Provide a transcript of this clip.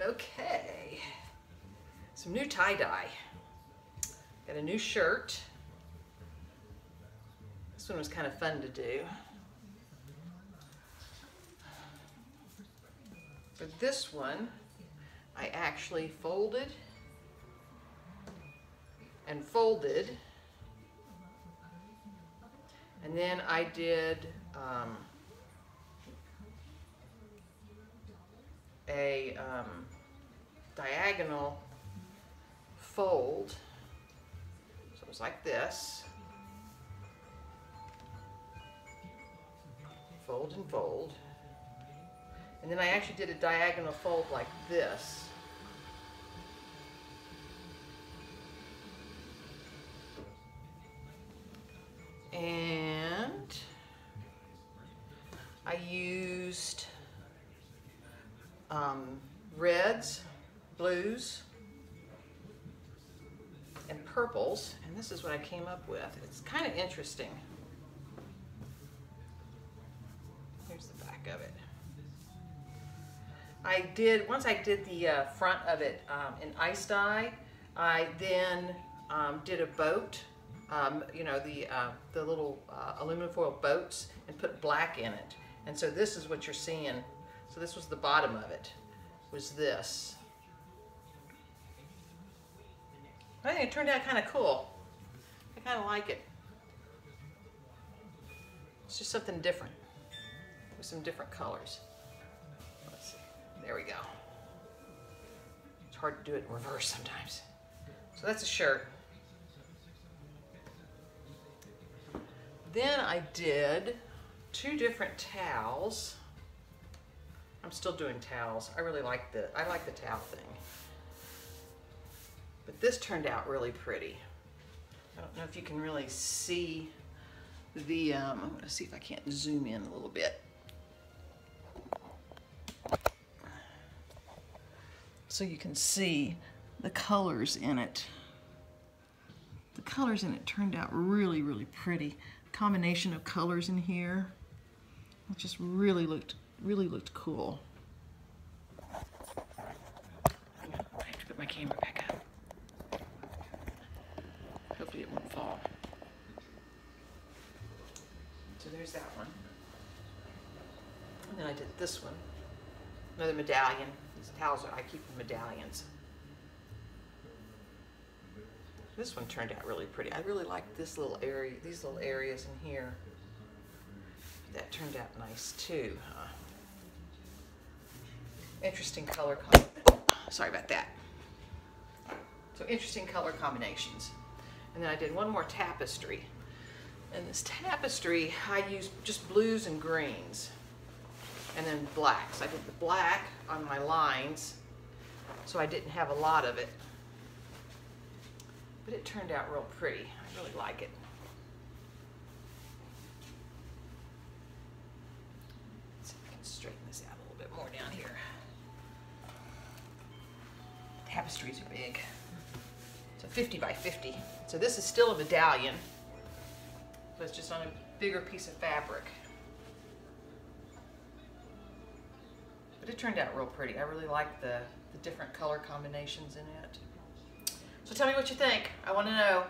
Okay, some new tie-dye. Got a new shirt. This one was kind of fun to do. For this one, I actually folded and folded and then I did um, a um, diagonal fold. So it was like this. Fold and fold. And then I actually did a diagonal fold like this. And I used um, reds, blues, and purples. And this is what I came up with. It's kind of interesting. Here's the back of it. I did, once I did the uh, front of it um, in ice dye, I then um, did a boat, um, you know, the, uh, the little uh, aluminum foil boats and put black in it. And so this is what you're seeing. So this was the bottom of it, was this. I think it turned out kind of cool. I kind of like it. It's just something different with some different colors. Let's see. There we go. It's hard to do it in reverse sometimes. So that's a shirt. Then I did two different towels. I'm still doing towels. I really like the, I like the towel thing. But this turned out really pretty. I don't know if you can really see the, um, I'm gonna see if I can't zoom in a little bit. So you can see the colors in it. The colors in it turned out really, really pretty. Combination of colors in here. It just really looked, really looked cool. Hopefully it won't fall. So there's that one. And then I did this one. Another medallion. These towels are, I keep in medallions. This one turned out really pretty. I really like this little area, these little areas in here. That turned out nice too, huh? Interesting color, com sorry about that. So interesting color combinations. And then I did one more tapestry. And this tapestry, I used just blues and greens and then blacks. I did the black on my lines, so I didn't have a lot of it. But it turned out real pretty. I really like it. Let's see if I can straighten this out a little bit more down here. Tapestries are big. It's a 50 by 50. So this is still a medallion, but it's just on a bigger piece of fabric. But it turned out real pretty. I really like the, the different color combinations in it. So tell me what you think. I want to know.